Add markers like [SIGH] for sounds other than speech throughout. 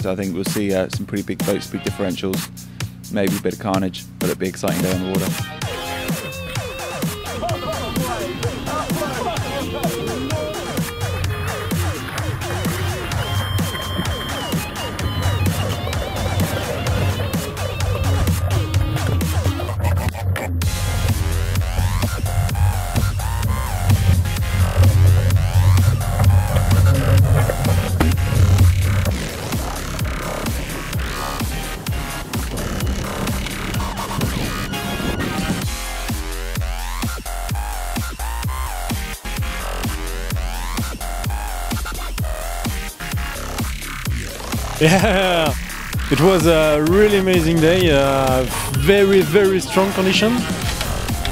So I think we'll see uh, some pretty big boat speed differentials, maybe a bit of carnage, but it'll be exciting day on the water. [LAUGHS] Yeah, it was a really amazing day. Uh, very, very strong condition,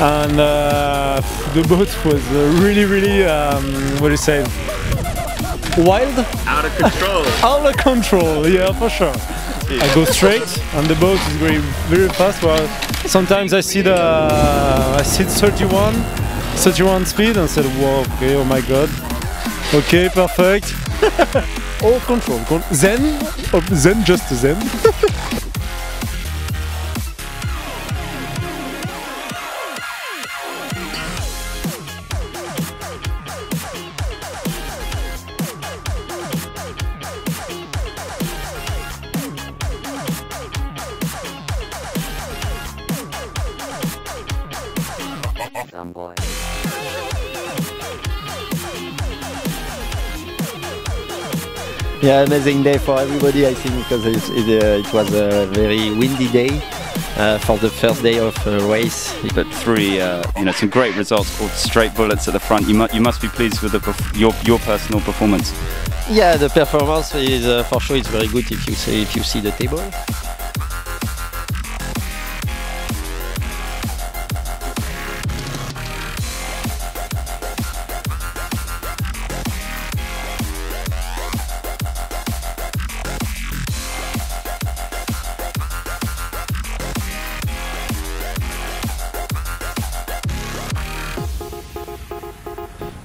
and uh, the boat was really, really, um, what do you say, wild, Out of control. [LAUGHS] out of control. Yeah, for sure. I go straight, and the boat is going very fast. Well, sometimes I see the, I see 31, 31 speed, and I said, "Whoa, okay, oh my god, okay, perfect." [LAUGHS] All control. Con- Zen, oh, Zen, just Zen. Dumb boy. Yeah, amazing day for everybody, I think, because it, it, uh, it was a very windy day uh, for the first day of uh, race. but three, uh, you know, some great results called straight bullets at the front. You, mu- you must be pleased with your, your personal performance. Yeah, the performance is uh, for sure it's very good if you see if you see the table.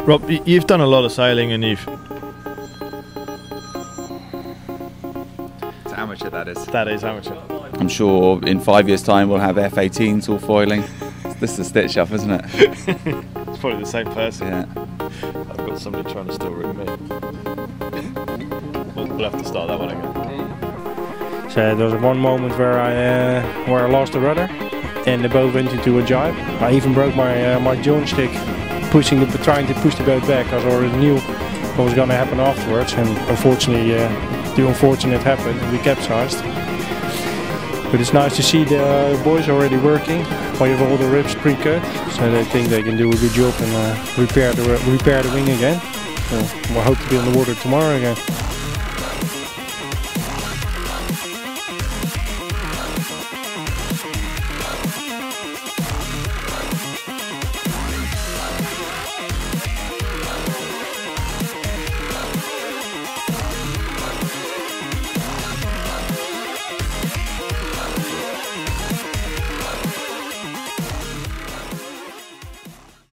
Rob, you've done a lot of sailing and you've It's amateur, that is. that is amateur. I'm sure in five years' time we'll have F18s all foiling. This is a stitch up, isn't it? [LAUGHS] It's probably the same person. Yeah. I've got somebody trying to steal ring me. We'll, we'll have to start that one again. So there was one moment where I uh, where I lost the rudder, and the boat went into a jibe. I even broke my uh, my joystick, pushing the trying to push the boat back. I already knew what was going to happen afterwards, and unfortunately, uh, the unfortunate happened. We capsized. But it's nice to see the boys already working. We have all the ribs pre-cut, so they think they can do a good job and uh, repair the repair the wing again. So we'll hope to be on the water tomorrow again.